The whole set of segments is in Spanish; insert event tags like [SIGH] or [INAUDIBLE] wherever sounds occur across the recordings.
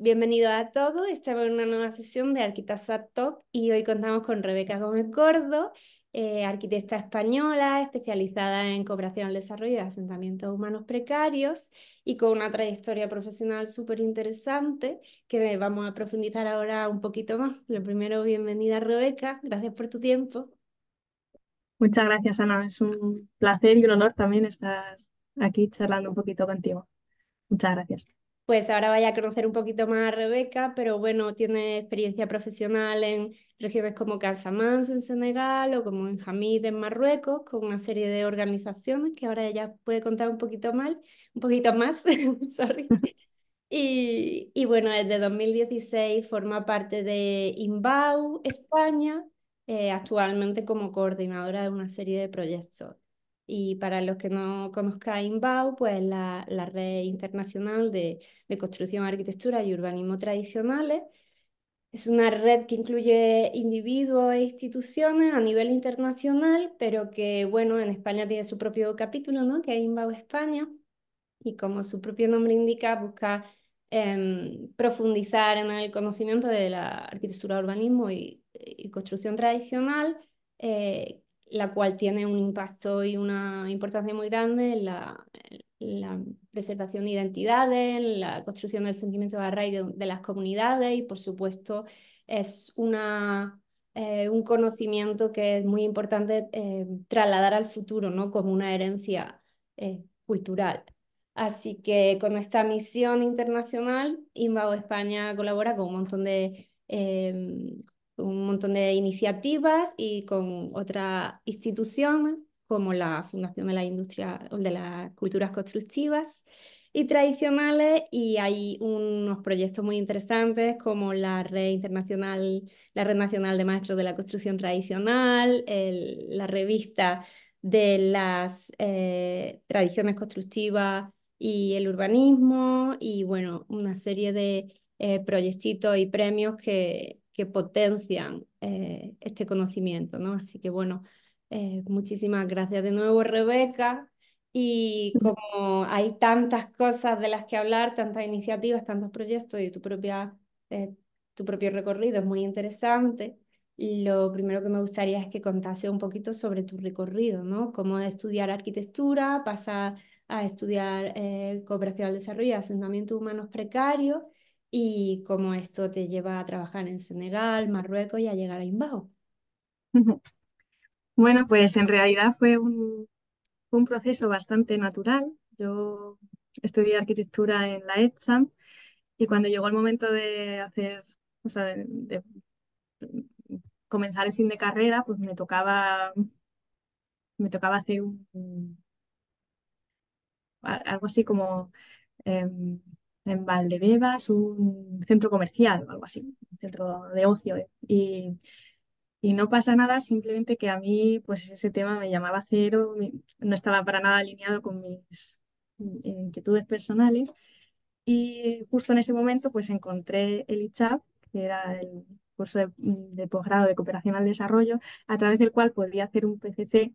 bienvenido a todos. Estamos en una nueva sesión de Arquitasa Top y hoy contamos con Rebeca Gómez Gordo, eh, arquitecta española especializada en cooperación al desarrollo de asentamientos humanos precarios y con una trayectoria profesional súper interesante que vamos a profundizar ahora un poquito más. Lo primero, bienvenida Rebeca, gracias por tu tiempo. Muchas gracias Ana, es un placer y un honor también estar aquí charlando un poquito contigo. Muchas gracias pues ahora vaya a conocer un poquito más a Rebeca, pero bueno, tiene experiencia profesional en regiones como Casamance en Senegal o como en Hamid en Marruecos, con una serie de organizaciones que ahora ella puede contar un poquito más, un poquito más, [LAUGHS] sorry. Y, y, bueno, desde 2016 forma parte de INBAU España, eh, actualmente como coordinadora de una serie de proyectos. Y para los que no conozcan INBAU, pues la, la red internacional de, de, construcción, arquitectura y urbanismo tradicionales. Es una red que incluye individuos e instituciones a nivel internacional, pero que, bueno, en España tiene su propio capítulo, ¿no? Que es INBAU España. Y como su propio nombre indica, busca eh, profundizar en el conocimiento de la arquitectura, urbanismo y, y construcción tradicional, eh, la cual tiene un impacto y una importancia muy grande en la, la preservación de identidades, en la construcción del sentimiento de arraigo de, las comunidades y, por supuesto, es una, eh, un conocimiento que es muy importante eh, trasladar al futuro, ¿no? Como una herencia eh, cultural. Así que con esta misión internacional, INBAO España colabora con un montón de un montón de iniciativas y con otras instituciones como la Fundación de la Industria de las Culturas Constructivas y tradicionales y hay unos proyectos muy interesantes como la red internacional, la red nacional de maestros de la construcción tradicional, la revista de las eh, tradiciones constructivas y el urbanismo y bueno, una serie de eh, proyectitos y premios que que potencian eh, este conocimiento, ¿no? Así que bueno, eh, muchísimas gracias de nuevo, Rebeca. Y como hay tantas cosas de las que hablar, tantas iniciativas, tantos proyectos y tu, propia, eh, tu propio recorrido es muy interesante, lo primero que me gustaría es que contase un poquito sobre tu recorrido, ¿no? Cómo estudiar arquitectura pasa a estudiar cooperación al desarrollo y asentamientos humanos precarios y cómo esto te lleva a trabajar en Senegal, Marruecos y a llegar a Imbao. Bueno, pues en realidad fue un, un proceso bastante natural. Yo estudié arquitectura en la ETSAM y cuando llegó el momento de hacer, o sea, de, comenzar el fin de carrera, pues me tocaba, me tocaba hacer un, algo así como em, en Valdebebas, un centro comercial o algo así, un centro de ocio. Y, y no pasa nada, simplemente que a mí pues ese tema me llamaba cero, no estaba para nada alineado con mis inquietudes personales. Y justo en ese momento pues encontré el ICHAP, que era el curso de, posgrado de cooperación al desarrollo, a través del cual podría hacer un PCC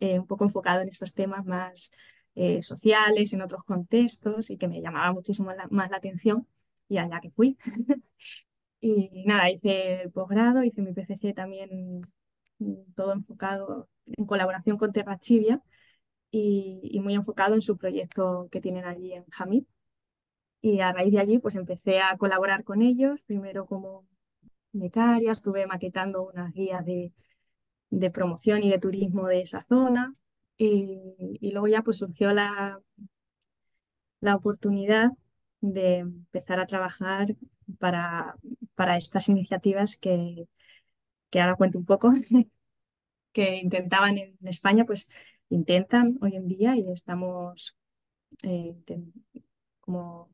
eh, un poco enfocado en estos temas más eh, sociales, en otros contextos y que me llamaba muchísimo más la atención y allá que fui. [LAUGHS] y nada, hice el posgrado, hice mi PCC también mm, todo enfocado en colaboración con Terrachidia y, y, muy enfocado en su proyecto que tienen allí en Jamí. Y a raíz de allí pues empecé a colaborar con ellos, primero como becaria, estuve maquetando unas guías de, de promoción y de turismo de esa zona y, luego ya pues surgió la, la oportunidad de empezar a trabajar para, para estas iniciativas que, que ahora cuento un poco, [LAUGHS] que intentaban en España, pues intentan hoy en día y estamos eh, como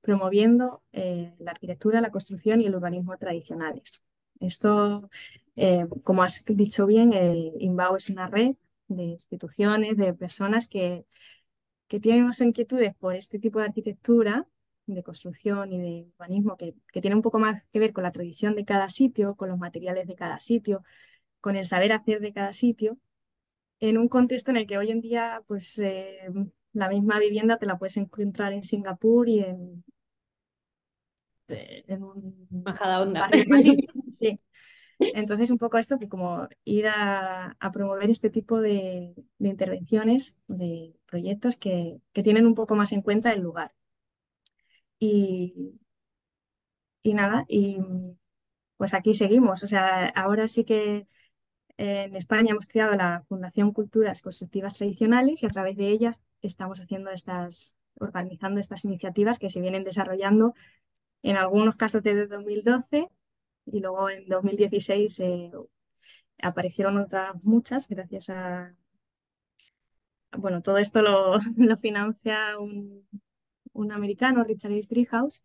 promoviendo eh, la arquitectura, la construcción y el urbanismo tradicionales. Esto, eh, como has dicho bien, el INBAO es una red de instituciones, de personas que, que tienen unas inquietudes por este tipo de arquitectura, de construcción y de urbanismo, que, que tiene un poco más que ver con la tradición de cada sitio, con los materiales de cada sitio, con el saber hacer de cada sitio, en un contexto en el que hoy en día, pues eh, la misma vivienda te la puedes encontrar en Singapur y en, en un Bajada onda. [LAUGHS] Sí. Entonces, un poco esto, que como ir a, a promover este tipo de, de intervenciones, de proyectos que, que tienen un poco más en cuenta el lugar. Y, y nada, y pues aquí seguimos. O sea, ahora sí que en España hemos creado la Fundación Culturas Constructivas Tradicionales y a través de ellas estamos haciendo estas, organizando estas iniciativas que se vienen desarrollando en algunos casos desde 2012 y luego en 2016 eh, aparecieron otras muchas gracias a... Bueno, todo esto lo, [LAUGHS] lo financia un, un americano, Richard H. Driehaus,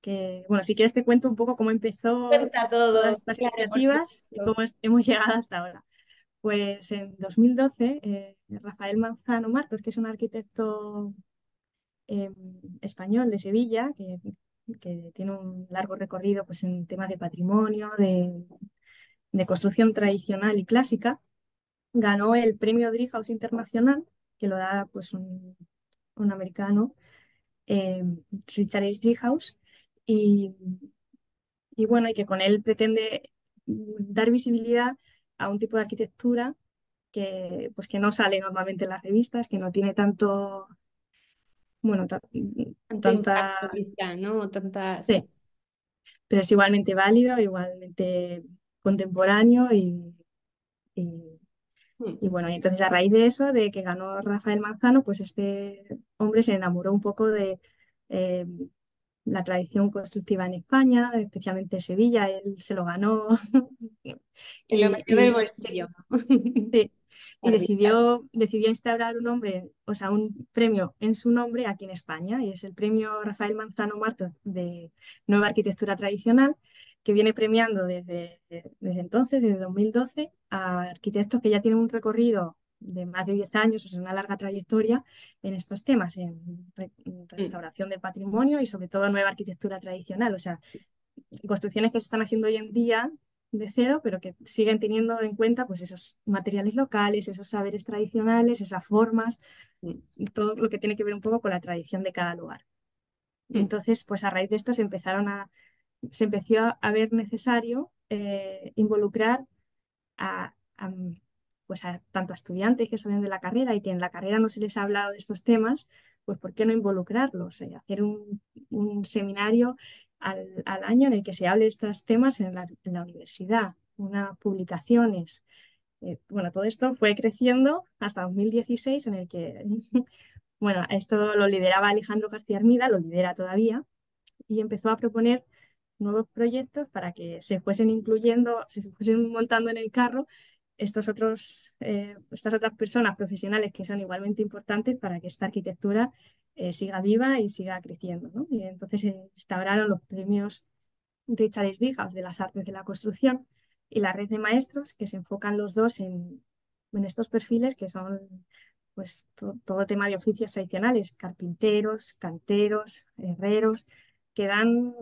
que, bueno, si quieres te cuento un poco cómo empezó Cuenta todo, todas estas claro, iniciativas y cómo hemos llegado hasta ahora. Pues en 2012, eh, Rafael Manzano Martos, que es un arquitecto eh, español de Sevilla, que, que tiene un largo recorrido pues, en temas de patrimonio, de, de construcción tradicional y clásica, ganó el premio Driehaus Internacional, que lo da pues, un, un americano, eh, Richard H. Driehaus, y, y bueno, y que con él pretende dar visibilidad a un tipo de arquitectura que, pues, que no sale normalmente en las revistas, que no tiene tanto, bueno, Tanto tanta, quizá, ¿no? Sí, pero es igualmente válido, igualmente contemporáneo y, y, Mm, y bueno, y entonces a raíz de eso, de que ganó Rafael Manzano, pues este hombre se enamoró un poco de eh, la tradición constructiva en España, especialmente Sevilla, él se lo ganó [LAUGHS] Y lo metió en el bolsillo. Sí, y decidió, decidió instaurar un nombre, o sea, un premio en su nombre aquí en España, y es el premio Rafael Manzano Martos de Nueva Arquitectura Tradicional, que viene premiando desde, desde entonces, desde 2012, a arquitectos que ya tienen un recorrido de más de 10 años, o sea, una larga trayectoria en estos temas, en, re- en Mm, restauración del patrimonio y sobre todo nueva arquitectura tradicional, o sea, construcciones que se están haciendo hoy en día de cero, pero que siguen teniendo en cuenta pues esos materiales locales, esos saberes tradicionales, esas formas, mm, todo lo que tiene que ver un poco con la tradición de cada lugar. Mm, entonces, pues a raíz de esto se empezaron a, se empezó a ver necesario eh, involucrar a, a, pues a tanto a estudiantes que salen de la carrera y que en la carrera no se les ha hablado de estos temas, pues ¿por qué no involucrarlos? Eh, hacer un, un seminario al, año en el que se hable de estos temas en la, universidad, unas publicaciones. Eh, bueno, todo esto fue creciendo hasta 2016 en el que, [LAUGHS] bueno, esto lo lideraba Alejandro García Armida, lo lidera todavía, y empezó a proponer nuevos proyectos para que se fuesen incluyendo, se fuesen montando en el carro estos otros, eh, estas otras personas profesionales que son igualmente importantes para que esta arquitectura eh, siga viva y siga creciendo. Y entonces se instauraron los premios Richard S. Driehaus de las artes de la construcción y la red de maestros que se enfocan los dos en, estos perfiles que son pues to todo tema de oficios tradicionales, carpinteros, canteros, herreros, que dan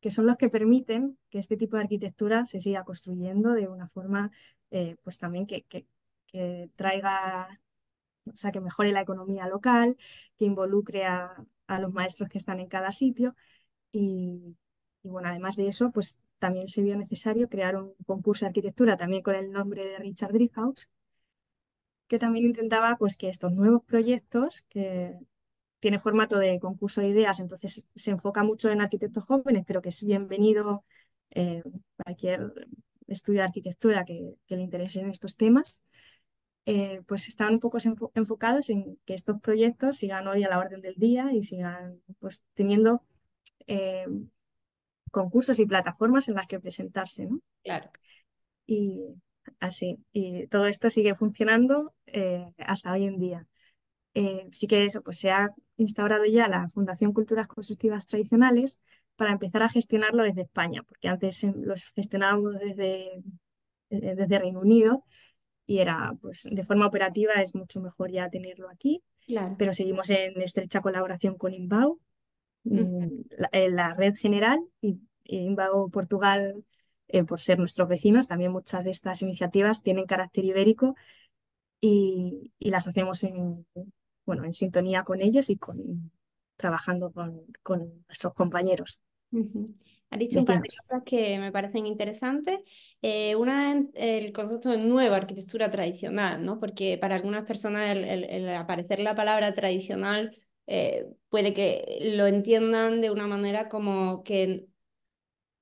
que son los que permiten que este tipo de arquitectura se siga construyendo de una forma eh, pues también que, que, traiga, o sea, que mejore la economía local, que involucre a, a los maestros que están en cada sitio. Y, y, bueno, además de eso, pues también se vio necesario crear un concurso de arquitectura también con el nombre de Richard Driehaus, que también intentaba pues que estos nuevos proyectos que tiene formato de concurso de ideas, entonces se enfoca mucho en arquitectos jóvenes, pero que es bienvenido eh, cualquier estudio de arquitectura que le interese en estos temas, eh, pues estaban un poco enfo enfocados en que estos proyectos sigan hoy a la orden del día y sigan pues teniendo eh, concursos y plataformas en las que presentarse, ¿no? Claro. Y así, y todo esto sigue funcionando eh, hasta hoy en día. Sí que eso, pues se ha instaurado ya la Fundación Culturas Constructivas Tradicionales para empezar a gestionarlo desde España, porque antes los gestionábamos desde, desde Reino Unido y era, pues de forma operativa es mucho mejor ya tenerlo aquí, claro. pero seguimos en estrecha colaboración con Inbau, mm. la, la, red general y, y Inbau Portugal, eh, por ser nuestros vecinos, también muchas de estas iniciativas tienen carácter ibérico y, y las hacemos en, bueno, en sintonía con ellos y con, trabajando con, con nuestros compañeros. Has dicho un par de cosas que me parecen interesantes. Eh, una es el concepto de nueva arquitectura tradicional, ¿no? Porque para algunas personas el, el- el aparecer la palabra tradicional eh, puede que lo entiendan de una manera como que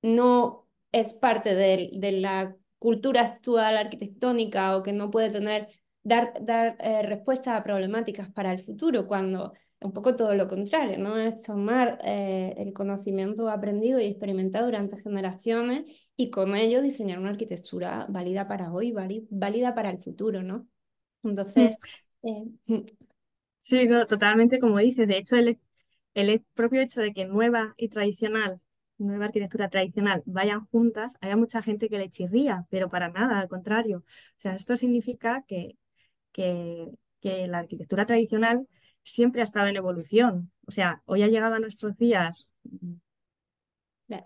no es parte de, de la cultura actual arquitectónica o que no puede tener, dar, dar eh, respuestas a problemáticas para el futuro, cuando un poco todo lo contrario, ¿no? Es tomar eh, el conocimiento aprendido y experimentado durante generaciones y con ello diseñar una arquitectura válida para hoy, válida para el futuro, ¿no? Mm, Entonces, eh, Sí, no, totalmente como dices. De hecho, el, el propio hecho de que nueva y tradicional, nueva arquitectura tradicional vayan juntas, hay mucha gente que le chirría, pero para nada, al contrario. O sea, esto significa que, que, que la arquitectura tradicional siempre ha estado en evolución. O sea, hoy ha llegado a nuestros días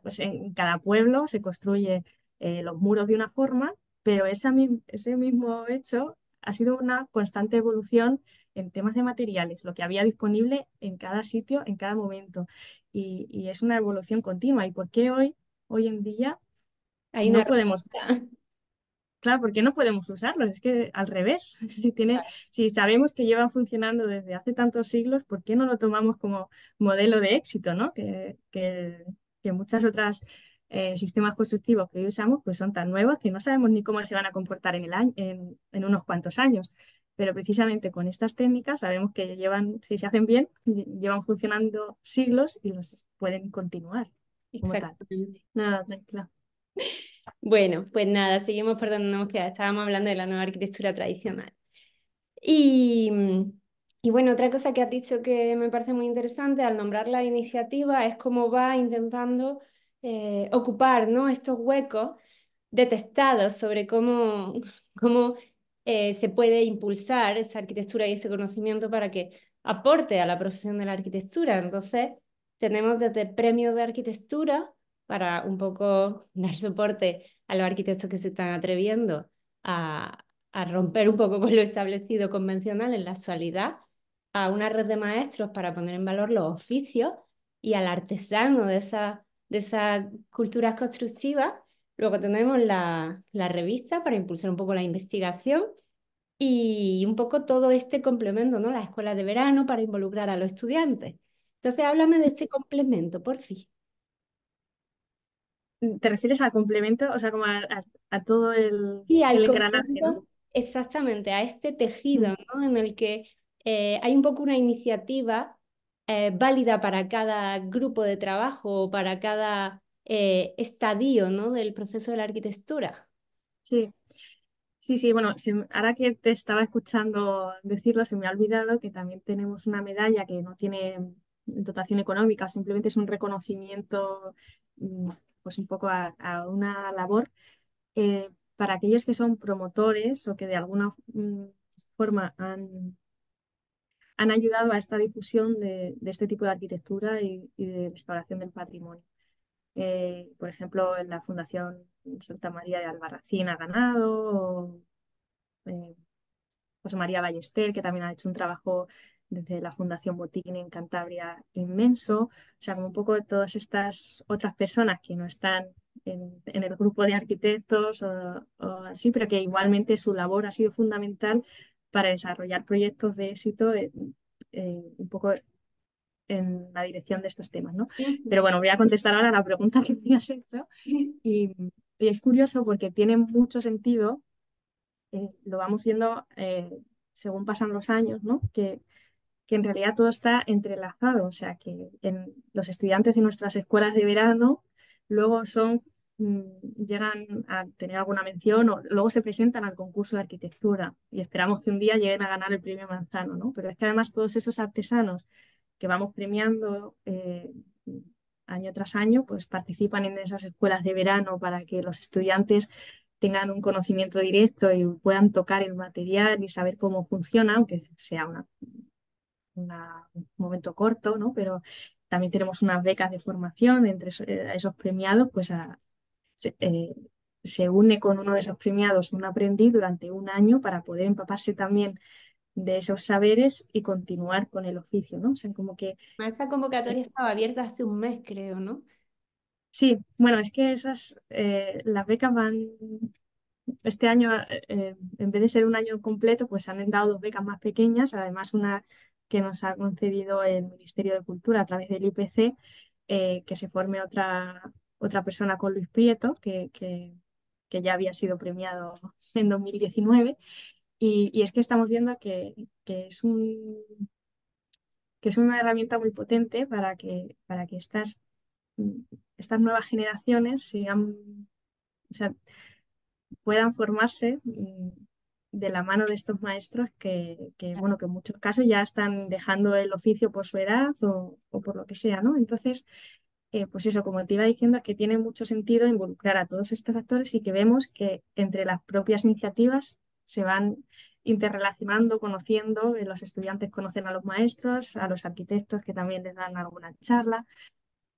pues en cada pueblo se construye eh, los muros de una forma, pero esa ese mismo hecho ha sido una constante evolución en temas de materiales, lo que había disponible en cada sitio, en cada momento. Y, y es una evolución continua. ¿Y por qué hoy, hoy en día, hay no podemos. Claro, ¿por qué no podemos usarlos? Es que al revés, [LAUGHS] si tiene, si sabemos que llevan funcionando desde hace tantos siglos, ¿por qué no lo tomamos como modelo de éxito, ¿no? Que, que, que muchas otras eh, sistemas constructivos que hoy usamos pues son tan nuevos que no sabemos ni cómo se van a comportar en el año, en, en unos cuantos años. Pero precisamente con estas técnicas sabemos que llevan, si se hacen bien, lle- llevan funcionando siglos y los pueden continuar como tal. Nada, tranquila. Bueno, pues nada, seguimos por donde nos queda. Estábamos hablando de la nueva arquitectura tradicional. Y, y bueno, otra cosa que has dicho que me parece muy interesante al nombrar la iniciativa es cómo va intentando eh, ocupar, ¿no? estos huecos detectados sobre cómo, [LAUGHS] cómo eh, se puede impulsar esa arquitectura y ese conocimiento para que aporte a la profesión de la arquitectura. Entonces, tenemos desde premios de arquitectura para un poco [LAUGHS] dar soporte a los arquitectos que se están atreviendo a, romper un poco con lo establecido convencional en la actualidad, a una red de maestros para poner en valor los oficios y al artesano de esa, de esas culturas constructivas. Luego tenemos la, la revista para impulsar un poco la investigación y un poco todo este complemento, ¿no? La escuela de verano para involucrar a los estudiantes. Entonces, háblame de este complemento, por fin. ¿Te refieres al complemento? O sea, como a, a- a todo el, Sí, al el exactamente, a este tejido, Mm, ¿no? En el que eh, hay un poco una iniciativa eh, válida para cada grupo de trabajo o para cada eh, estadio, ¿no? Del proceso de la arquitectura. Sí, sí, sí. Bueno, se ahora que te estaba escuchando decirlo, se me ha olvidado que también tenemos una medalla que no tiene dotación económica, simplemente es un reconocimiento, mm, pues un poco a, una labor eh, para aquellos que son promotores o que de alguna mm, forma han, han ayudado a esta difusión de, de este tipo de arquitectura y, y de restauración del patrimonio. Eh, por ejemplo, en la Fundación Santa María de Albarracín ha ganado, o, eh, José María Ballester, que también ha hecho un trabajo desde la Fundación Botín en Cantabria inmenso. O sea, como un poco de todas estas otras personas que no están en, en el grupo de arquitectos o, o así, pero que igualmente su labor ha sido fundamental para desarrollar proyectos de éxito eh, eh, un poco en la dirección de estos temas, ¿no? Pero bueno, voy a contestar ahora la pregunta que me has hecho. Y, y es curioso porque tiene mucho sentido, eh, lo vamos viendo según pasan los años, ¿no? Que, que en realidad todo está entrelazado, o sea, que los estudiantes de nuestras escuelas de verano luego son, mm, llegan a tener alguna mención o luego se presentan al concurso de arquitectura y esperamos que un día lleguen a ganar el premio Manzano, ¿no? Pero es que además todos esos artesanos que vamos premiando eh, año tras año, pues participan en esas escuelas de verano para que los estudiantes tengan un conocimiento directo y puedan tocar el material y saber cómo funciona, aunque sea una, una- un momento corto, ¿no? Pero también tenemos unas becas de formación entre eh, esos premiados, pues a- se, eh, se une con uno de esos premiados un aprendiz durante un año para poder empaparse también de esos saberes y continuar con el oficio, ¿no? O sea, como que Esa convocatoria estaba abierta hace un mes, creo, ¿no? Sí, bueno, es que esas, eh, las becas van, este año, eh, en vez de ser un año completo, pues han dado dos becas más pequeñas, además una que nos ha concedido el Ministerio de Cultura a través del IPC, eh, que se forme otra, otra persona con Luis Prieto, que, que, ya había sido premiado [LAUGHS] en 2019. Y, y es que estamos viendo que, que es un, que es una herramienta muy potente para que, para que estas, estas nuevas generaciones puedan formarse mm, de la mano de estos maestros que, que, bueno, que en muchos casos ya están dejando el oficio por su edad o, o por lo que sea, ¿no? Entonces, eh, pues eso, como te iba diciendo, que tiene mucho sentido involucrar a todos estos actores y que vemos que entre las propias iniciativas se van interrelacionando, conociendo, eh, los estudiantes conocen a los maestros, a los arquitectos que también les dan alguna charla,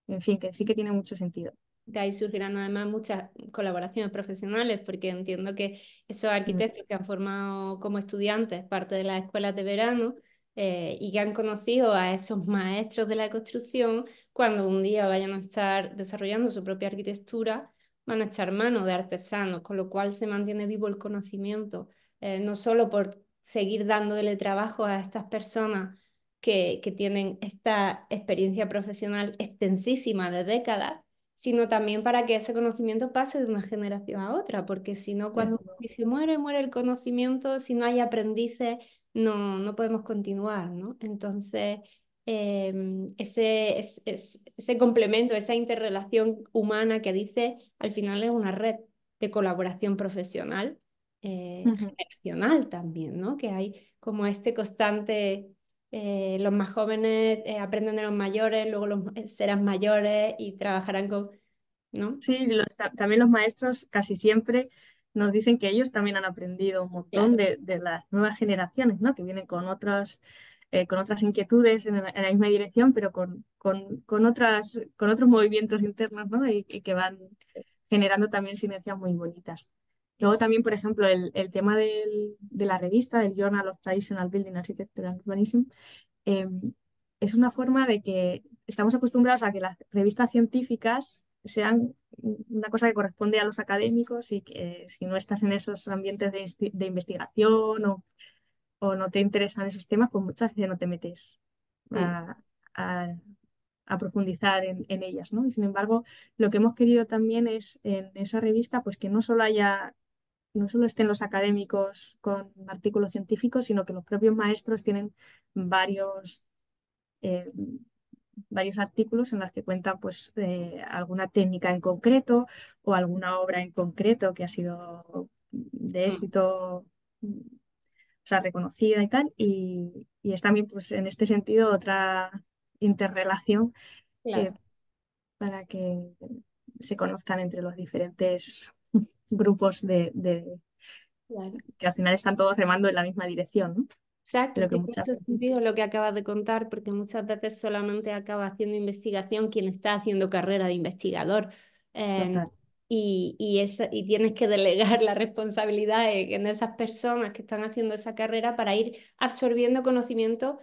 en fin, que sí que tiene mucho sentido. De ahí surgirán además muchas colaboraciones profesionales, porque entiendo que esos arquitectos que han formado como estudiantes parte de las escuelas de verano eh, y que han conocido a esos maestros de la construcción, cuando un día vayan a estar desarrollando su propia arquitectura, van a echar mano de artesanos, con lo cual se mantiene vivo el conocimiento, eh, no solo por seguir dándole trabajo a estas personas que, que tienen esta experiencia profesional extensísima de décadas, sino también para que ese conocimiento pase de una generación a otra, porque si no, cuando se muere, muere el conocimiento, si no hay aprendices, no, no podemos continuar, ¿no? Entonces, eh, ese, es, es, ese complemento, esa interrelación humana que dice, al final es una red de colaboración profesional, eh, uh -huh. generacional también, ¿no? Que hay como este constante eh, los más jóvenes eh, aprenden de los mayores, luego los, serán mayores y trabajarán con, ¿no? Sí, los, también los maestros casi siempre nos dicen que ellos también han aprendido un montón claro. de, de, las nuevas generaciones, ¿no? Que vienen con otras, eh, con otras inquietudes en la, en la, misma dirección, pero con, con, con, otras, con otros movimientos internos, ¿no? Y, y que van generando también sinergias muy bonitas. Luego también, por ejemplo, el, el tema del, de la revista, del Journal of Traditional Building Architecture and Urbanism, eh, es una forma de que estamos acostumbrados a que las revistas científicas sean una cosa que corresponde a los académicos y que si no estás en esos ambientes de, de investigación o, o, no te interesan esos temas, pues muchas veces no te metes a, a, a profundizar en, en, ellas, ¿no? Y sin embargo, lo que hemos querido también es en esa revista, pues que no solo haya no solo estén los académicos con artículos científicos, sino que los propios maestros tienen varios, eh, varios artículos en los que cuentan pues, eh, alguna técnica en concreto o alguna obra en concreto que ha sido de mm. éxito, o sea, reconocida y tal. Y, y es también, pues, en este sentido, otra interrelación claro. eh, para que se conozcan entre los diferentes grupos de, de claro. que al final están todos remando en la misma dirección, ¿no? Exacto, Creo que mucho sentido lo que acabas de contar, porque muchas veces solamente acaba haciendo investigación quien está haciendo carrera de investigador. Eh, y, y, esa, y tienes que delegar la responsabilidad en esas personas que están haciendo esa carrera para ir absorbiendo conocimiento,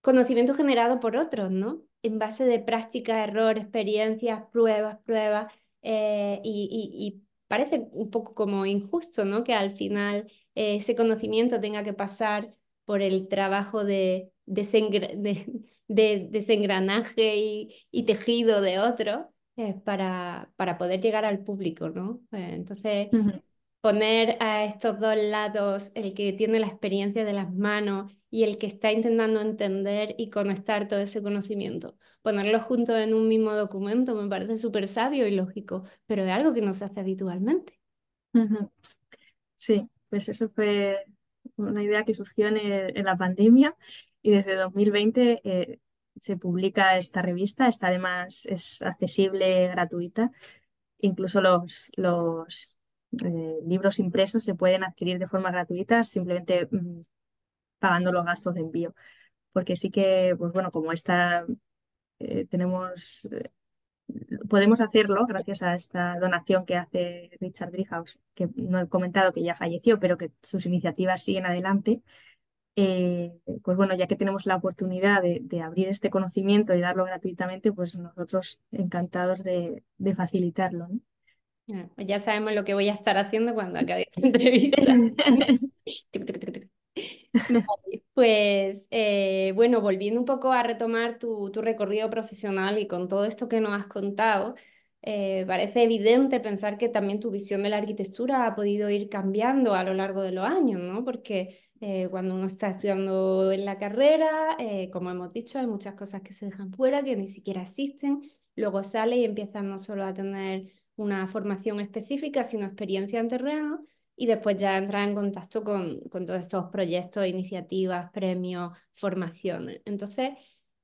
conocimiento generado por otros, ¿no? En base de práctica, error, experiencias, pruebas, pruebas, eh, y, y, y parece un poco como injusto, ¿no? Que al final eh, ese conocimiento tenga que pasar por el trabajo de, desengra de, de desengranaje y, tejido de otro eh, para, poder llegar al público, ¿no? Eh, entonces. Poner a estos dos lados, el que tiene la experiencia de las manos y el que está intentando entender y conectar todo ese conocimiento. Ponerlos juntos en un mismo documento me parece súper sabio y lógico, pero es algo que no se hace habitualmente. Sí, pues eso fue una idea que surgió en la pandemia y desde 2020 eh, se publica esta revista, esta además es accesible, gratuita. Incluso los, los eh, libros impresos se pueden adquirir de forma gratuita, simplemente mm, pagando los gastos de envío. Porque sí que, pues bueno, como esta eh, tenemos, eh, podemos hacerlo gracias a esta donación que hace Richard Driehaus, que no he comentado que ya falleció, pero que sus iniciativas siguen adelante. pues bueno, ya que tenemos la oportunidad de, abrir este conocimiento y darlo gratuitamente, pues nosotros encantados de, facilitarlo. Ya sabemos lo que voy a estar haciendo cuando acabe esta [LAUGHS] entrevista. [LAUGHS] Vale, Pues eh, bueno, volviendo un poco a retomar tu, tu recorrido profesional y con todo esto que nos has contado, eh, parece evidente pensar que también tu visión de la arquitectura ha podido ir cambiando a lo largo de los años, ¿no? Porque eh, cuando uno está estudiando en la carrera, como hemos dicho, hay muchas cosas que se dejan fuera, que ni siquiera existen. Luego sale y empiezas no solo a tener una formación específica, sino experiencia en terreno y después ya entrar en contacto con, con todos estos proyectos, iniciativas, premios, formaciones. Entonces,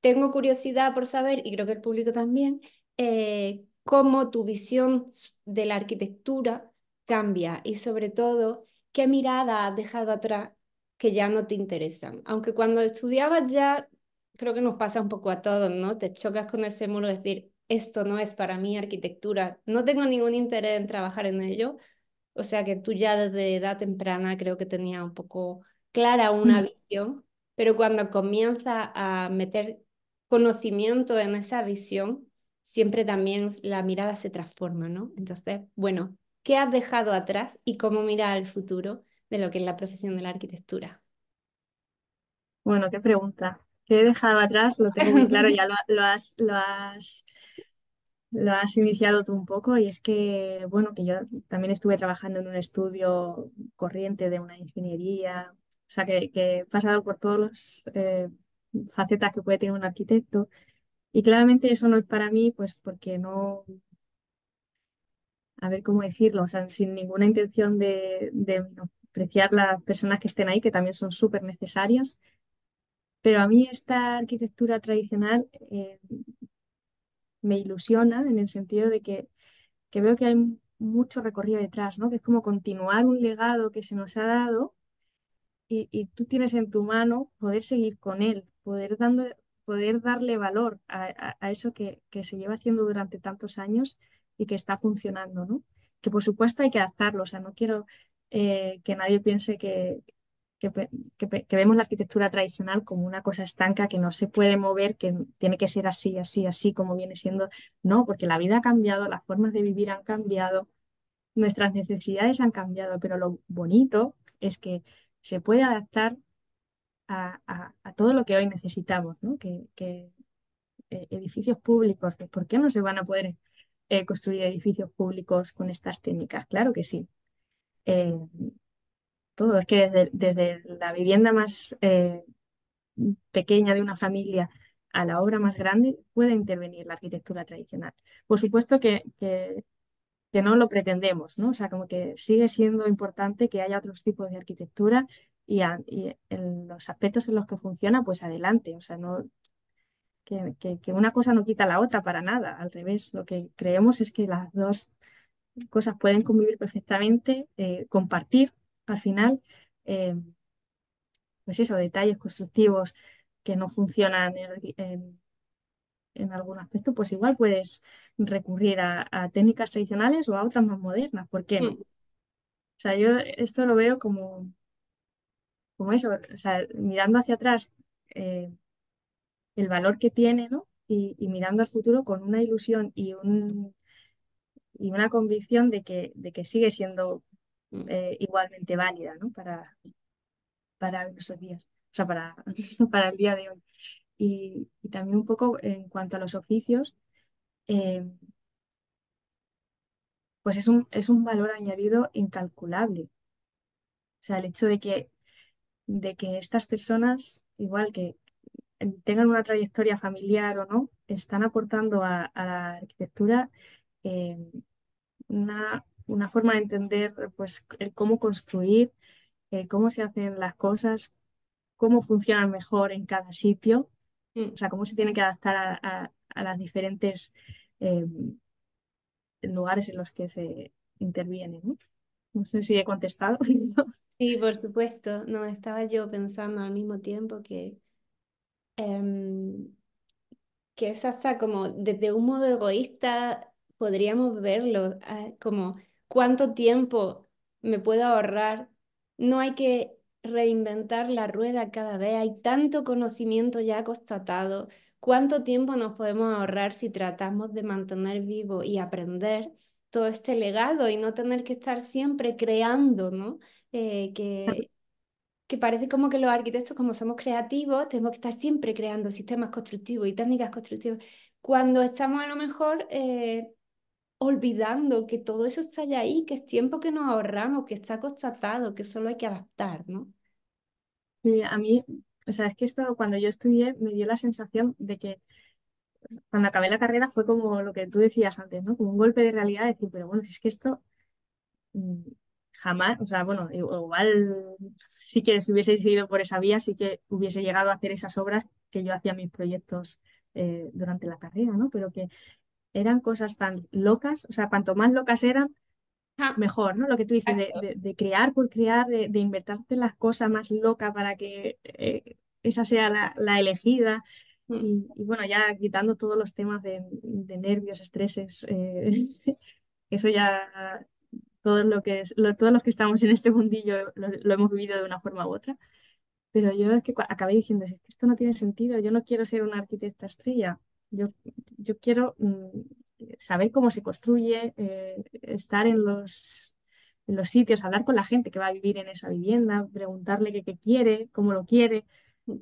tengo curiosidad por saber, y creo que el público también, eh, cómo tu visión de la arquitectura cambia y sobre todo, qué mirada has dejado atrás que ya no te interesan. Aunque cuando estudiabas ya, creo que nos pasa un poco a todos, ¿no? Te chocas con ese muro de decir, esto no es para mí arquitectura, no tengo ningún interés en trabajar en ello. O sea que tú ya desde edad temprana creo que tenías un poco clara una Mm. visión, pero cuando comienzas a meter conocimiento en esa visión, siempre también la mirada se transforma, ¿no? Entonces, bueno, ¿qué has dejado atrás y cómo miras al futuro de lo que es la profesión de la arquitectura? Bueno, qué pregunta. ¿Qué he dejado atrás? Lo tengo muy claro, ya lo, lo has, lo has, lo has iniciado tú un poco y es que, bueno, que yo también estuve trabajando en un estudio corriente de una ingeniería, o sea, que, he pasado por todas las eh, facetas que puede tener un arquitecto y claramente eso no es para mí, pues porque no, a ver cómo decirlo, o sea, sin ninguna intención de, menospreciar las personas que estén ahí, que también son súper necesarias, pero a mí esta arquitectura tradicional eh, me ilusiona en el sentido de que, que veo que hay mucho recorrido detrás, ¿no? Que es como continuar un legado que se nos ha dado y, y tú tienes en tu mano poder seguir con él, poder, dando, poder darle valor a, a- eso que, que se lleva haciendo durante tantos años y que está funcionando, ¿no? Que por supuesto hay que adaptarlo, o sea, no quiero eh, que nadie piense que, que, que que vemos la arquitectura tradicional como una cosa estanca que no se puede mover, que tiene que ser así, así, así como viene siendo. No, porque la vida ha cambiado, las formas de vivir han cambiado, nuestras necesidades han cambiado, pero lo bonito es que se puede adaptar a, a- a todo lo que hoy necesitamos, ¿no? Que, que, eh, edificios públicos, que ¿por qué no se van a poder eh, construir edificios públicos con estas técnicas? Claro que sí. Eh, todo, es que desde, desde la vivienda más eh, pequeña de una familia a la obra más grande puede intervenir la arquitectura tradicional. Por supuesto que, que no lo pretendemos, ¿no? O sea, como que sigue siendo importante que haya otros tipos de arquitectura y, en los aspectos en los que funciona, pues adelante. O sea, no, que, que- que una cosa no quita la otra para nada. Al revés, lo que creemos es que las dos cosas pueden convivir perfectamente, eh, compartir al final, eh, pues eso, detalles constructivos que no funcionan en, en- en algún aspecto, pues igual puedes recurrir a, a técnicas tradicionales o a otras más modernas, ¿por qué no? Mm, O sea, yo esto lo veo como, como eso, o sea, mirando hacia atrás eh, el valor que tiene, ¿no? Y, y mirando al futuro con una ilusión y, un, y una convicción de que, de que sigue siendo eh, igualmente válida, ¿no? Para, para nuestros días, o sea, para, [LAUGHS] para el día de hoy. Y, también un poco en cuanto a los oficios, eh, pues es un, es un valor añadido incalculable. O sea, el hecho de que, de que estas personas, igual que tengan una trayectoria familiar o no, están aportando a, a la arquitectura eh, una, una forma de entender pues, el cómo construir, eh, cómo se hacen las cosas, cómo funcionan mejor en cada sitio, o mm. sea, cómo se tiene que adaptar a, a, a las diferentes eh, lugares en los que se interviene, ¿no? No sé si he contestado. [LAUGHS] Sí, por supuesto. No, estaba yo pensando al mismo tiempo que, em, que es hasta como desde un modo egoísta podríamos verlo, ah, como cuánto tiempo me puedo ahorrar. No hay que reinventar la rueda cada vez. Hay tanto conocimiento ya constatado. ¿Cuánto tiempo nos podemos ahorrar si tratamos de mantener vivo y aprender todo este legado y no tener que estar siempre creando, ¿no? Eh, que, que parece como que los arquitectos, como somos creativos, tenemos que estar siempre creando sistemas constructivos y técnicas constructivas, cuando estamos a lo mejor eh, olvidando que todo eso está ya ahí, que es tiempo que nos ahorramos, que está constatado, que solo hay que adaptar, ¿no? A mí, o sea, es que esto cuando yo estudié me dio la sensación de que cuando acabé la carrera fue como lo que tú decías antes, ¿no? Como un golpe de realidad, decir, pero bueno, si es que esto mm, jamás, o sea, bueno, igual sí que si hubiese ido por esa vía, sí que hubiese llegado a hacer esas obras que yo hacía mis proyectos eh, durante la carrera, ¿no? Pero que eran cosas tan locas, o sea, cuanto más locas eran, mejor, ¿no? Lo que tú dices, de, de- crear por crear, de, de inventarte las cosas más locas para que eh, esa sea la, la elegida. mm, Y, y bueno, ya quitando todos los temas de, de nervios, estreses, eh, [LAUGHS] eso ya todo lo que es, lo- todos los que estamos en este mundillo lo, lo hemos vivido de una forma u otra. Pero yo es que acabé diciendo, "Es que esto no tiene sentido, yo no quiero ser una arquitecta estrella, yo, yo quiero mm, saber cómo se construye, eh, estar en los, en los sitios, hablar con la gente que va a vivir en esa vivienda, preguntarle qué, qué quiere, cómo lo quiere.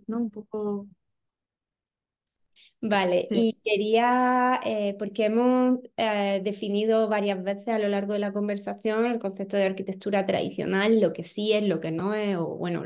¿no? Un poco... Vale, sí. y quería, eh, porque hemos eh, definido varias veces a lo largo de la conversación el concepto de arquitectura tradicional, lo que sí es, lo que no es, o bueno,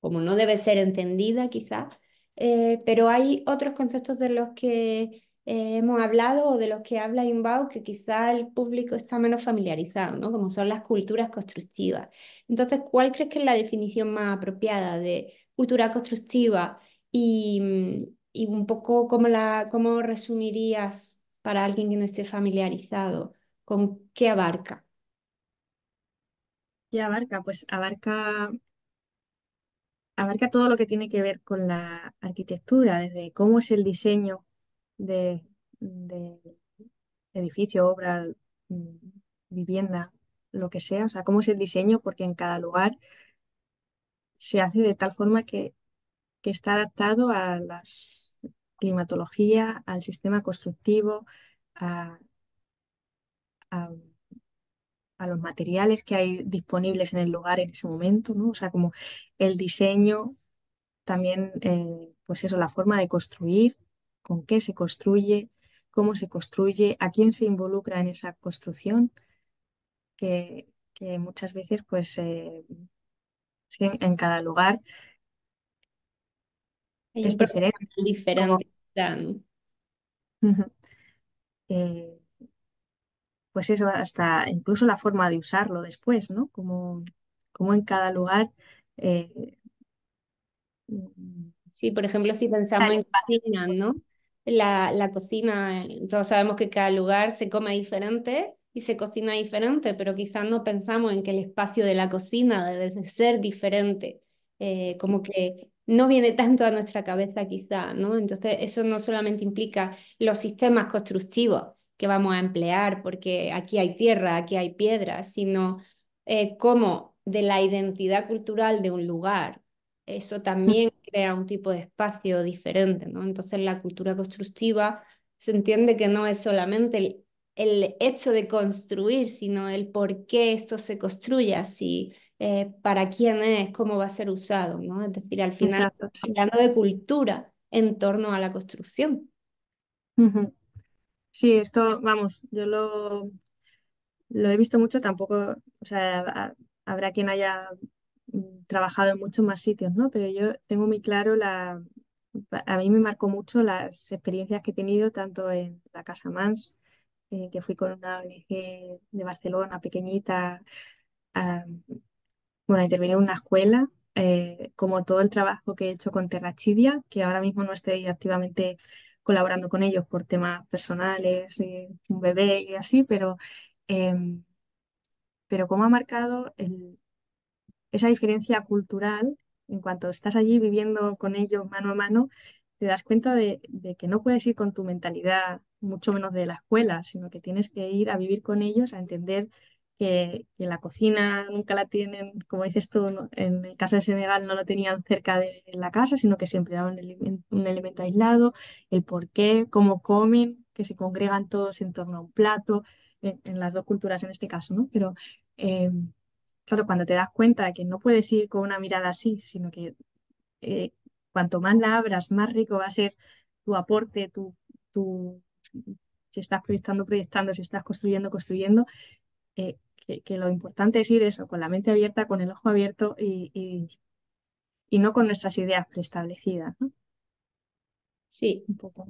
como no debe ser entendida quizás, eh, pero hay otros conceptos de los que eh, hemos hablado o de los que habla Inbau que quizá el público está menos familiarizado, ¿no? Como son las culturas constructivas. Entonces, ¿cuál crees que es la definición más apropiada de cultura constructiva y, mm, y un poco cómo la, cómo resumirías para alguien que no esté familiarizado con qué abarca? Y abarca, pues abarca, abarca todo lo que tiene que ver con la arquitectura, desde cómo es el diseño de, edificio, obra, mm, vivienda, lo que sea, o sea, cómo es el diseño, porque en cada lugar se hace de tal forma que, que está adaptado a la climatología, al sistema constructivo, a- a los materiales que hay disponibles en el lugar en ese momento, ¿no? O sea, como el diseño, también, eh, pues eso, la forma de construir, con qué se construye, cómo se construye, a quién se involucra en esa construcción que, que muchas veces, pues, eh, sí, en cada lugar es diferente. Como, diferente, eh, pues eso, hasta incluso la forma de usarlo después, ¿no? Como, como en cada lugar eh, mm, Sí, por ejemplo, si pensamos en cocina. ¿no? La, la cocina, eh, todos sabemos que cada lugar se come diferente y se cocina diferente, pero quizás no pensamos en que el espacio de la cocina debe de ser diferente, eh, como que no viene tanto a nuestra cabeza quizás, ¿no? Entonces, eso no solamente implica los sistemas constructivos que vamos a emplear, porque aquí hay tierra, aquí hay piedra, sino eh, cómo de la identidad cultural de un lugar eso también crea un tipo de espacio diferente, ¿no? Entonces la cultura constructiva se entiende que no es solamente el, el hecho de construir, sino el por qué esto se construye así, eh, para quién es, cómo va a ser usado, ¿no? Es decir, al final, Exacto, sí. hablando de cultura en torno a la construcción. Sí, esto, vamos, yo lo, lo he visto mucho, tampoco, o sea, ha- habrá quien haya mm, trabajado en muchos más sitios, ¿no? Pero yo tengo muy claro la, a mí me marcó mucho las experiencias que he tenido tanto en la Casa Mans, eh, que fui con una ONG de Barcelona pequeñita, a, bueno, intervenir en una escuela, eh, como todo el trabajo que he hecho con Terrachidia, que ahora mismo no estoy activamente colaborando con ellos por temas personales, eh, un bebé y así, pero, em, pero cómo ha marcado esa diferencia cultural en cuanto estás allí viviendo con ellos mano a mano, te das cuenta de que no puedes ir con tu mentalidad, mucho menos de la escuela, sino que tienes que ir a vivir con ellos, a entender que, que la cocina nunca la tienen, como dices tú. En el caso de Senegal no lo tenían cerca de la casa, sino que siempre era un, un elemento aislado, el por qué, cómo comen, que se congregan todos en torno a un plato, en, en las dos culturas en este caso, ¿no? Pero eh, claro, cuando te das cuenta de que no puedes ir con una mirada así, sino que eh, cuanto más la abras, más rico va a ser tu aporte, tu, tu, si estás proyectando, proyectando, si estás construyendo, construyendo, eh, que, que lo importante es ir eso, con la mente abierta, con el ojo abierto y, y- y no con nuestras ideas preestablecidas, ¿no? Sí, Un poco.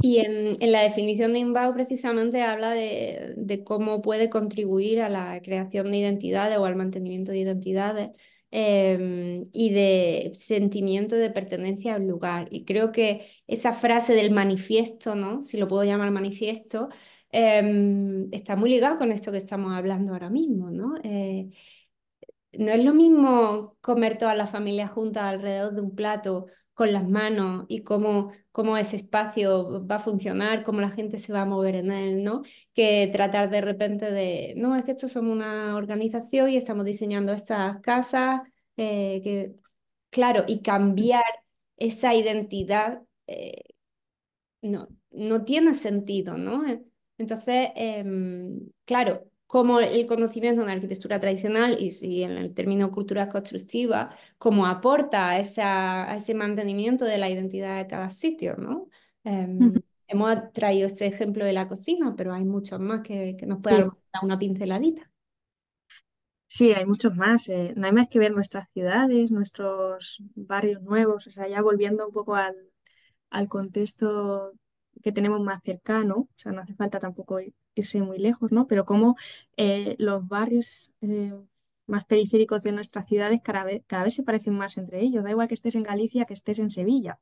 Y en, en la definición de Inbau precisamente habla de, de cómo puede contribuir a la creación de identidades o al mantenimiento de identidades eh, y de sentimiento de pertenencia a un lugar. Y creo que esa frase del manifiesto, ¿no? Si lo puedo llamar manifiesto, eh, está muy ligado con esto que estamos hablando ahora mismo, ¿no? Eh, no es lo mismo comer toda la familia juntas alrededor de un plato con las manos y cómo, cómo ese espacio va a funcionar, cómo la gente se va a mover en él, ¿no? Que tratar de repente de, no, es que esto somos una organización y estamos diseñando estas casas, eh, que, claro, y cambiar esa identidad. eh, no, no tiene sentido, ¿no? Entonces, em, claro, como el conocimiento una arquitectura tradicional y en el término cultura constructiva, como aporta a, esa, a ese mantenimiento de la identidad de cada sitio, ¿no? Em, hemos traído este ejemplo de la cocina, pero hay muchos más que, que nos Sí, puedan dar una pinceladita. sí, hay muchos más. eh, No hay más que ver nuestras ciudades, nuestros barrios nuevos, o sea, ya volviendo un poco al, al contexto que tenemos más cercano, o sea, no hace falta tampoco ir- irse muy lejos, ¿no? Pero como eh, los barrios eh, más periféricos de nuestras ciudades cada vez, se parecen más entre ellos, da igual que estés en Galicia que estés en Sevilla.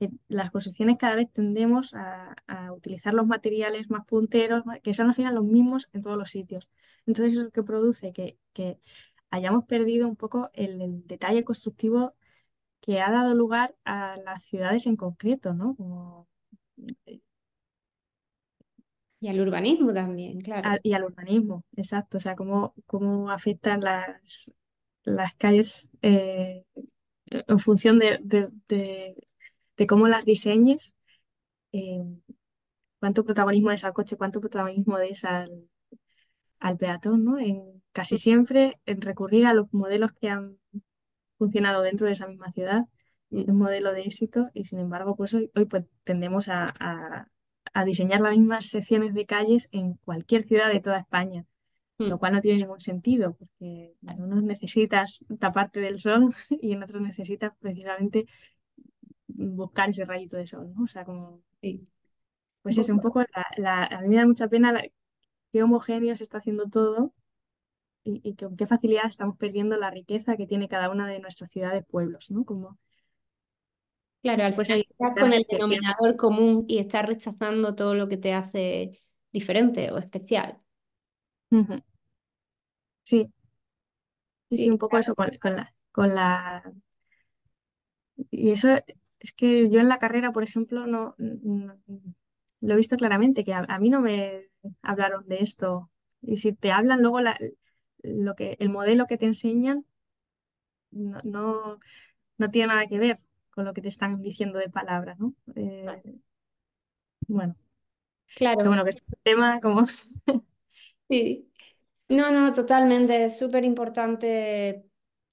Eh, Las construcciones cada vez tendemos a, utilizar los materiales más punteros, que son al final los mismos en todos los sitios. Entonces, eso es lo que produce que, hayamos perdido un poco el, detalle constructivo que ha dado lugar a las ciudades en concreto, ¿no? Y al urbanismo también, claro. y al urbanismo, exacto. O sea, cómo, cómo afectan las, las calles eh, en función de, de- de- de cómo las diseñes, eh, cuánto protagonismo des al coche, cuánto protagonismo des al, al peatón, ¿no? En, casi siempre en recurrir a los modelos que han funcionado dentro de esa misma ciudad un modelo de éxito y sin embargo, pues hoy, hoy pues tendemos a, a- a diseñar las mismas secciones de calles en cualquier ciudad de toda España, lo mm. cual no tiene ningún sentido porque en unos necesitas taparte del sol [LAUGHS] y en otros necesitas precisamente buscar ese rayito de sol, ¿no? O sea, como, Sí. Pues es un poco poco, la, la- a mí me da mucha pena la- qué homogéneo se está haciendo todo y, y con qué facilidad estamos perdiendo la riqueza que tiene cada una de nuestras ciudades, pueblos, ¿no? Como Claro, al final estás con el denominador común y estás rechazando todo lo que te hace diferente o especial. Sí, sí, sí, Sí, un poco eso con, con la, con la... Y eso es que yo en la carrera, por ejemplo, no, no- lo he visto claramente, que a, a mí no me hablaron de esto. Y si te hablan luego la- lo que, el modelo que te enseñan no, no, no tiene nada que ver con lo que te están diciendo de palabra, ¿no? Eh, bueno, claro, bueno, que este es un tema como... [LAUGHS] sí. No, no, totalmente. Es súper importante,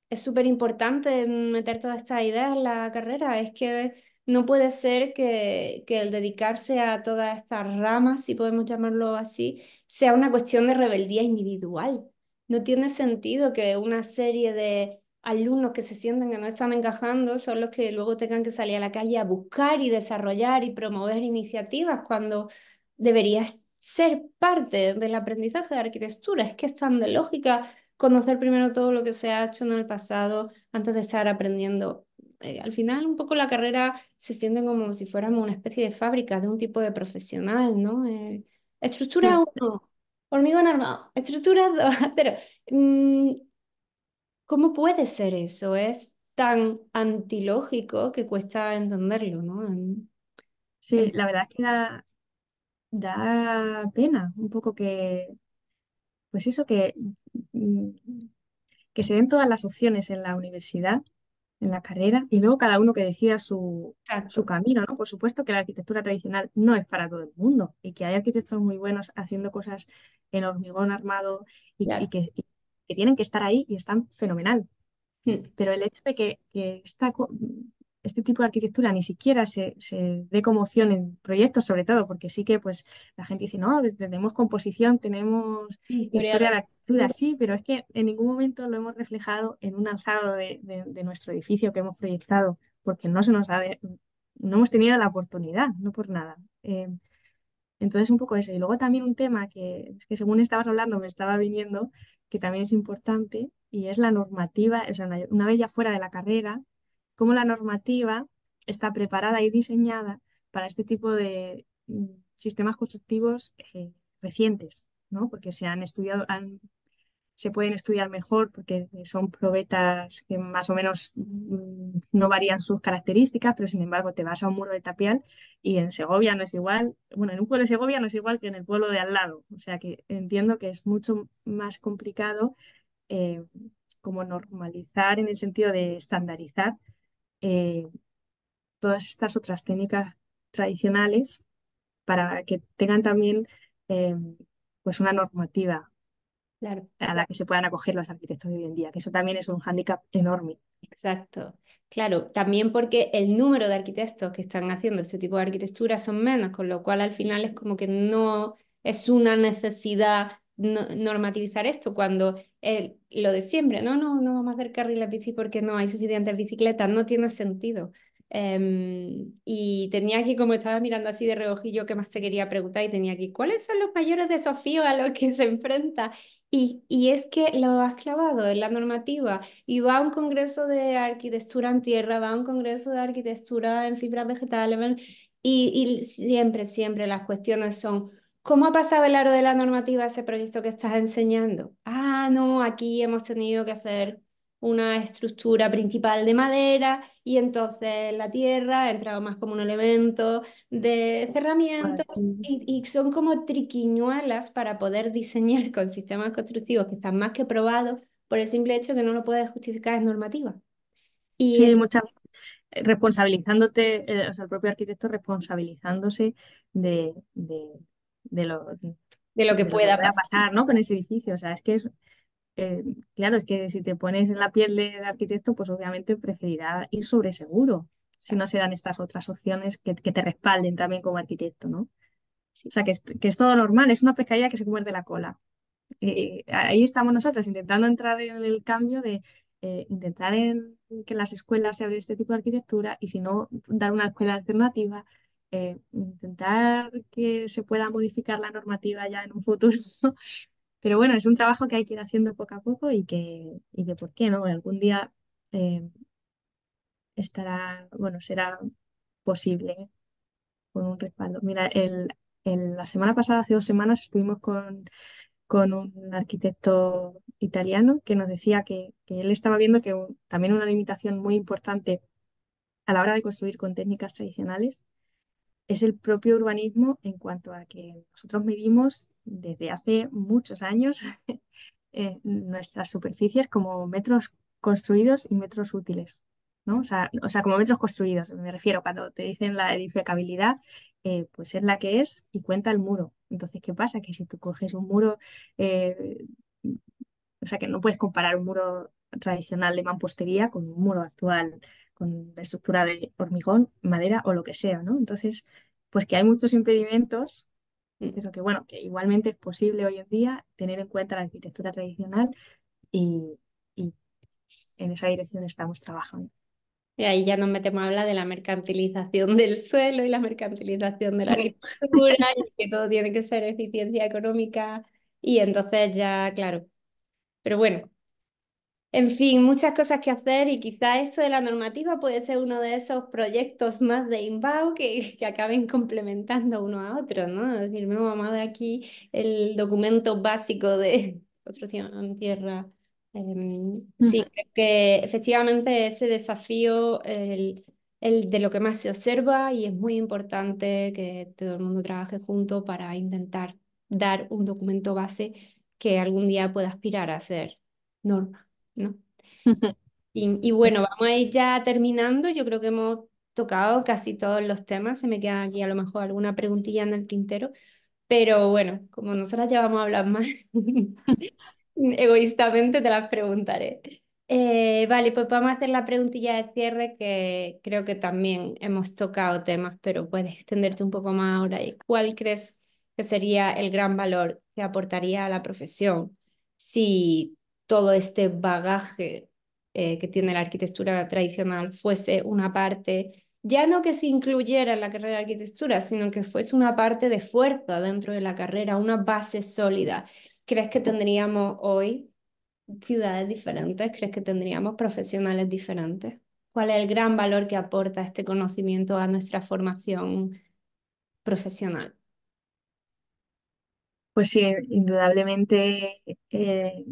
es súper importante meter todas estas ideas en la carrera. Es que no puede ser que, que el dedicarse a todas estas ramas, si podemos llamarlo así, sea una cuestión de rebeldía individual. No tiene sentido que una serie de alumnos que se sienten que no están encajando son los que luego tengan que salir a la calle a buscar y desarrollar y promover iniciativas cuando deberías ser parte del aprendizaje de arquitectura. Es que es tan de lógica conocer primero todo lo que se ha hecho en el pasado antes de estar aprendiendo. Eh, al final, un poco la carrera se siente como si fuéramos una especie de fábrica de un tipo de profesional, ¿no? Eh, estructura uno, hormigón armado, estructura 2, [LAUGHS] pero mm, ¿cómo puede ser eso? Es tan antilógico que cuesta entenderlo, ¿no? En- Sí, en- la verdad es que da, da pena un poco que pues eso que, mm, que se den todas las opciones en la universidad, en la carrera, y luego cada uno que decida su, su camino, ¿no? Por supuesto que la arquitectura tradicional no es para todo el mundo y que hay arquitectos muy buenos haciendo cosas en hormigón armado y, que, y que tienen que estar ahí y están fenomenal. Mm, Pero el hecho de que, que esta este tipo de arquitectura ni siquiera se, se dé como opción en proyectos, sobre todo, porque sí que pues la gente dice, no, tenemos composición, tenemos Historia de historia de la arquitectura, arquitectura. sí, pero es que en ningún momento lo hemos reflejado en un alzado de, de- de nuestro edificio que hemos proyectado, porque no se nos ha, no hemos tenido la oportunidad, no por nada. Eh, entonces, un poco eso. Y luego también un tema que, que según estabas hablando me estaba viniendo, que también es importante, y es la normativa, o sea, una vez ya fuera de la carrera, cómo la normativa está preparada y diseñada para este tipo de mm, sistemas constructivos eh, recientes, ¿no? Porque se han estudiado, se pueden estudiar mejor porque son probetas que más o menos mm, no varían sus características, pero sin embargo te vas a un muro de tapial y en Segovia no es igual, bueno, en un pueblo de Segovia no es igual que en el pueblo de al lado, o sea que entiendo que es mucho más complicado eh, como normalizar en el sentido de estandarizar eh, todas estas otras técnicas tradicionales para que tengan también eh, pues una normativa Claro. a la que se puedan acoger los arquitectos de hoy en día, que eso también es un hándicap enorme. Exacto. Claro, también porque el número de arquitectos que están haciendo este tipo de arquitectura son menos, con lo cual al final es como que no es una necesidad no- normativizar esto cuando el- lo de siempre, no, no, no vamos a hacer carriles bici porque no hay suficientes bicicletas, no tiene sentido. Em, y tenía aquí, como estaba mirando así de reojillo, qué más te quería preguntar, y tenía aquí, ¿cuáles son los mayores desafíos a los que se enfrenta? Y, y es que lo has clavado en la normativa y va a un congreso de arquitectura en tierra, va a un congreso de arquitectura en fibras vegetales, y, y siempre, siempre las cuestiones son, ¿cómo ha pasado el aro de la normativa a ese proyecto que estás enseñando? Ah, no, aquí hemos tenido que hacer una estructura principal de madera y entonces la tierra ha entrado más como un elemento de cerramiento y, y son como triquiñuelas para poder diseñar [LAUGHS] con sistemas constructivos que están más que probados por el simple hecho que no lo puedes justificar en normativa. Y Sí, es muchas responsabilizándote, eh, o sea, el propio arquitecto responsabilizándose de, de, de lo, de lo que de lo que pueda pasar, ¿no? Con ese edificio. O sea, es que es, eh, claro, es que si te pones en la piel del arquitecto, pues obviamente preferirá ir sobre seguro, si no se dan estas otras opciones que, que te respalden también como arquitecto, ¿no? O Sí, sea, que es, que es todo normal, es una pescadilla que se muerde la cola. eh, ahí estamos nosotros intentando entrar en el cambio de eh, intentar en, que en las escuelas se hable este tipo de arquitectura y si no, dar una escuela alternativa, eh, intentar que se pueda modificar la normativa ya en un futuro. [LAUGHS] Pero bueno, es un trabajo que hay que ir haciendo poco a poco y que, y que ¿por qué no? Algún día eh, estará, bueno, será posible con un respaldo. Mira, el, la semana pasada, hace dos semanas, estuvimos con con un arquitecto italiano que nos decía que, él estaba viendo que también una limitación muy importante a la hora de construir con técnicas tradicionales es el propio urbanismo en cuanto a que nosotros medimos desde hace muchos años [LAUGHS] eh, nuestras superficies como metros construidos y metros útiles, ¿no? O sea, o sea, como metros construidos, me refiero, cuando te dicen la edificabilidad, eh, pues es la que es y cuenta el muro. Entonces, ¿qué pasa? Que si tú coges un muro, eh, o sea, que no puedes comparar un muro tradicional de mampostería con un muro actual con la estructura de hormigón, madera o lo que sea, ¿no? Entonces, pues que hay muchos impedimentos. Pero que bueno, que igualmente es posible hoy en día tener en cuenta la arquitectura tradicional y, y en esa dirección estamos trabajando. Y ahí ya nos metemos a hablar de la mercantilización del suelo y la mercantilización de la [LAUGHS] arquitectura y que todo tiene que ser eficiencia económica y entonces ya, claro. Pero bueno, En fin, muchas cosas que hacer y quizá esto de la normativa puede ser uno de esos proyectos más de inbound que, [LAUGHS] que acaben complementando uno a otro, ¿no? Es decir, no, vamos dar aquí el documento básico de [LAUGHS] construcción en tierra. Em, sí, creo que efectivamente ese desafío, el, el de lo que más se observa y es muy importante que todo el mundo trabaje junto para intentar dar un documento base que algún día pueda aspirar a ser norma, ¿no? [LAUGHS] Y, y bueno, vamos a ir ya terminando. Yo creo que hemos tocado casi todos los temas. Se me queda aquí a lo mejor alguna preguntilla en el tintero. Pero bueno, como nosotras ya vamos a hablar más, [LAUGHS] egoístamente te las preguntaré. Eh, vale, pues vamos a hacer la preguntilla de cierre que creo que también hemos tocado temas, pero puedes extenderte un poco más ahora. ¿Y cuál crees que sería el gran valor que aportaría a la profesión si todo este bagaje eh, que tiene la arquitectura tradicional fuese una parte, ya no que se incluyera en la carrera de arquitectura, sino que fuese una parte de fuerza dentro de la carrera, una base sólida. ¿Crees que tendríamos hoy ciudades diferentes? ¿Crees que tendríamos profesionales diferentes? ¿Cuál es el gran valor que aporta este conocimiento a nuestra formación profesional? Pues sí, indudablemente eh,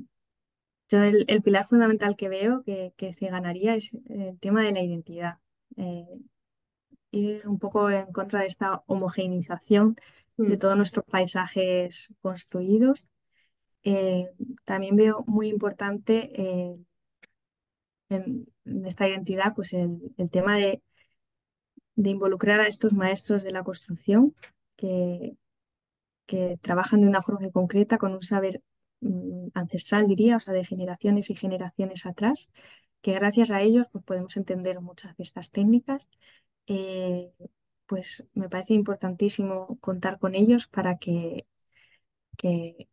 yo el, pilar fundamental que veo que, se ganaría es el tema de la identidad. Eh, ir un poco en contra de esta homogeneización de Mm, todos nuestros paisajes construidos. Eh, también veo muy importante eh, en, en esta identidad pues el, el tema de, de involucrar a estos maestros de la construcción que, que trabajan de una forma concreta con un saber ancestral, diría, o sea, de generaciones y generaciones atrás, que gracias a ellos pues, podemos entender muchas de estas técnicas. Eh, pues me parece importantísimo contar con ellos para que, que,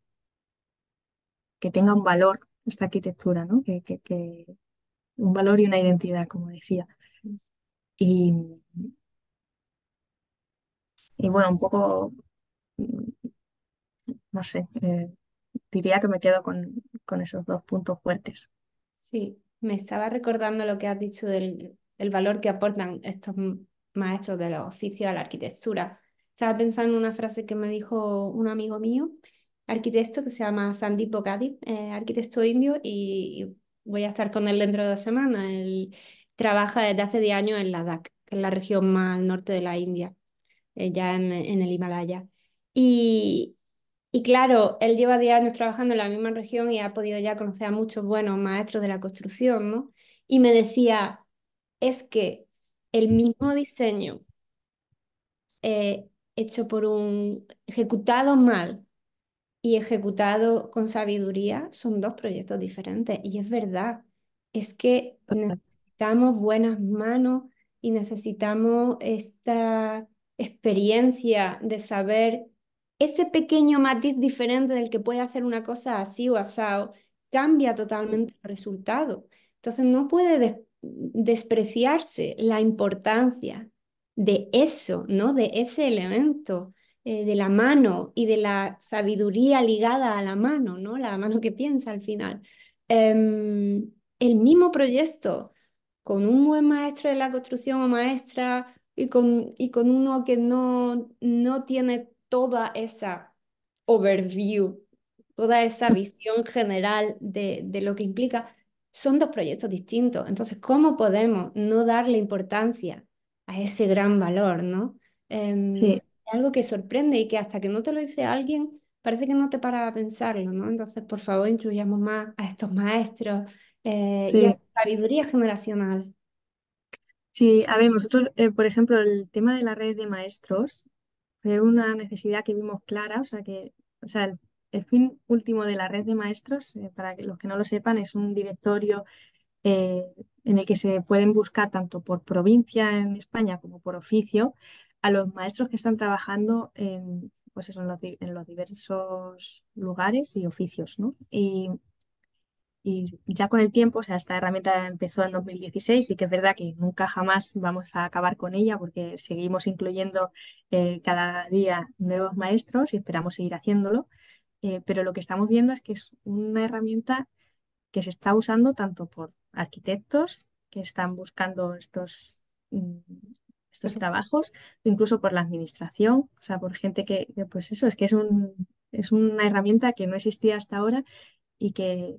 que tenga un valor esta arquitectura, ¿no? Que- que- un valor y una identidad, como decía. Y, y bueno, un poco, mm, no sé, eh, diría que me quedo con, con esos dos puntos fuertes. Sí, me estaba recordando lo que has dicho del el valor que aportan estos maestros de los oficios a la arquitectura. Estaba pensando en una frase que me dijo un amigo mío, arquitecto que se llama Sandeep Bokadi, eh, arquitecto indio, y voy a estar con él dentro de dos semanas. Él trabaja desde hace 10 años en Ladakh, que es la región más al norte de la India, eh, ya en, en el Himalaya. Y, y claro, él lleva 10 años trabajando en la misma región y ha podido ya conocer a muchos buenos maestros de la construcción, ¿no? Y me decía, es que el mismo diseño eh, hecho por un, ejecutado mal y ejecutado con sabiduría son dos proyectos diferentes. Y es verdad, es que necesitamos buenas manos y necesitamos esta experiencia de saber ese pequeño matiz diferente del que puede hacer una cosa así o asado, cambia totalmente el resultado. Entonces no puede des- despreciarse la importancia de eso, ¿no? De ese elemento eh, de la mano y de la sabiduría ligada a la mano, ¿no? La mano que piensa al final. Em, el mismo proyecto con un buen maestro de la construcción o maestra y con, y con uno que no, no tiene toda esa overview, toda esa visión general de, de lo que implica, son dos proyectos distintos. Entonces, ¿cómo podemos no darle importancia a ese gran valor, ¿no? Em, Sí, algo que sorprende y que hasta que no te lo dice alguien, parece que no te para a pensarlo, ¿no? Entonces, por favor, incluyamos más a estos maestros eh, y a la sabiduría generacional. Sí, a ver, nosotros, eh, por ejemplo, el tema de la red de maestros fue una necesidad que vimos clara, o sea que, o sea, el, el fin último de la red de maestros, eh, para que los que no lo sepan, es un directorio eh, en el que se pueden buscar tanto por provincia en España como por oficio a los maestros que están trabajando en, pues en los, en los diversos lugares y oficios, ¿no? Y ya con el tiempo, o sea, esta herramienta empezó en 2016 y que es verdad que nunca jamás vamos a acabar con ella porque seguimos incluyendo eh, cada día nuevos maestros y esperamos seguir haciéndolo. Eh, pero lo que estamos viendo es que es una herramienta que se está usando tanto por arquitectos que están buscando estos, mm, estos trabajos, incluso por la administración, o sea, por gente que, que, pues eso, es que es un, es una herramienta que no existía hasta ahora y que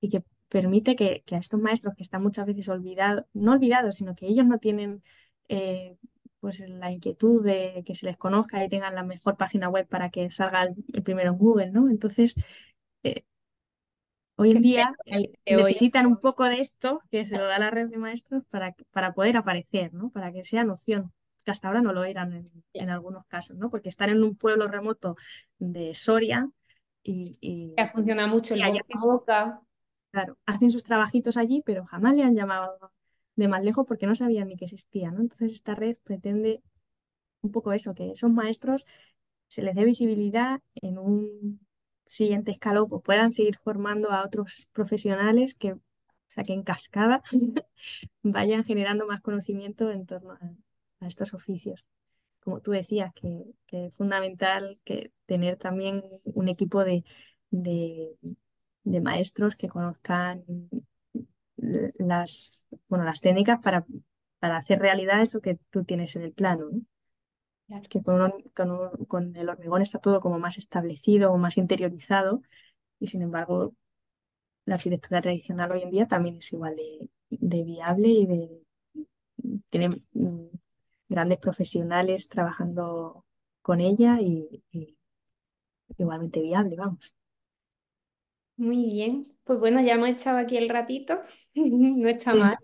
y que permite que, que a estos maestros que están muchas veces olvidados, no olvidados, sino que ellos no tienen eh, pues la inquietud de que se les conozca y tengan la mejor página web para que salga el, el primero en Google, ¿no? Entonces, eh, hoy en día necesitan un poco de esto que se lo da la red de maestros para, para poder aparecer, ¿no? Para que sea noción, que hasta ahora no lo eran en, en algunos casos, ¿no? Porque están en un pueblo remoto de Soria y, y, ha funcionado mucho y allá boca a boca. Claro, hacen sus trabajitos allí, pero jamás le han llamado de más lejos porque no sabían ni que existía, ¿no? Entonces esta red pretende un poco eso, que esos maestros se les dé visibilidad en un siguiente escalón, pues puedan seguir formando a otros profesionales que, o sea, que en cascada [LAUGHS] vayan generando más conocimiento en torno a, a estos oficios. Como tú decías, que, que, es fundamental que tener también un equipo de, de, de maestros que conozcan las, bueno, las técnicas para, para hacer realidad eso que tú tienes en el plano. ¿no? Claro. Que con, un- con, un- con el hormigón está todo como más establecido o más interiorizado y sin embargo la arquitectura tradicional hoy en día también es igual de, de viable y de, tiene mm, grandes profesionales trabajando con ella y, y igualmente viable, vamos. Muy bien. Pues bueno, ya hemos echado aquí el ratito. [LAUGHS] No está Sí. mal.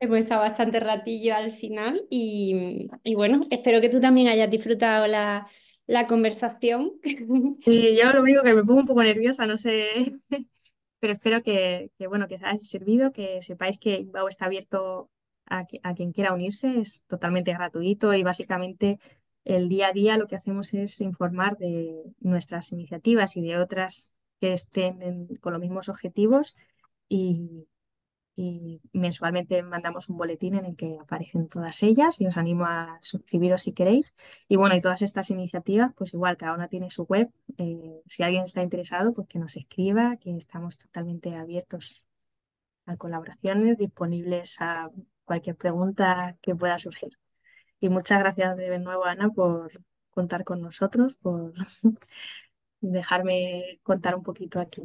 Hemos estado bastante ratillo al final y, y bueno, espero que tú también hayas disfrutado la, la conversación. [LAUGHS] Y yo lo único que me pongo un poco nerviosa, no sé, [LAUGHS] pero espero que, que, bueno, que os haya servido, que sepáis que está abierto a, que- a quien quiera unirse, es totalmente gratuito y básicamente el día a día lo que hacemos es informar de nuestras iniciativas y de otras que estén con los mismos objetivos y, y mensualmente mandamos un boletín en el que aparecen todas ellas y os animo a suscribiros si queréis. Y bueno, y todas estas iniciativas, pues igual cada una tiene su web. eh, si alguien está interesado, pues que nos escriba, que estamos totalmente abiertos a colaboraciones, disponibles a cualquier pregunta que pueda surgir. Y muchas gracias de nuevo, Ana, por contar con nosotros, por [LAUGHS] dejarme contar un poquito aquí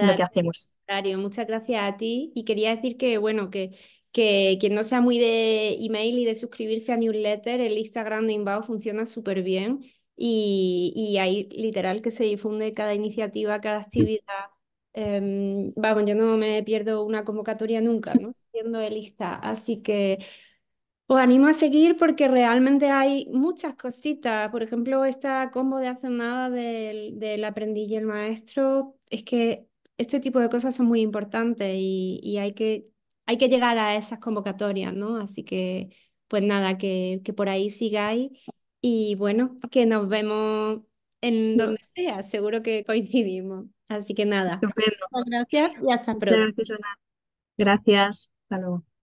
lo Nada, que hacemos. muchas gracias a ti. Y quería decir que, bueno, que, que quien no sea muy de email y de suscribirse a newsletter, el Instagram de Inbound funciona súper bien. Y, y ahí literal que se difunde cada iniciativa, cada actividad. Em, vamos, yo no me pierdo una convocatoria nunca, ¿no? Siendo de lista. Así que os animo a seguir porque realmente hay muchas cositas. Por ejemplo, esta combo de hace nada del, del aprendiz y el maestro. Es que este tipo de cosas son muy importantes y, y hay que, hay que llegar a esas convocatorias, ¿no? Así que, pues nada, que, que por ahí sigáis y bueno, que nos vemos en donde sea. Seguro que coincidimos. Así que nada, Estupendo. muchas gracias y hasta pronto. gracias, Ana. Gracias. Hasta luego.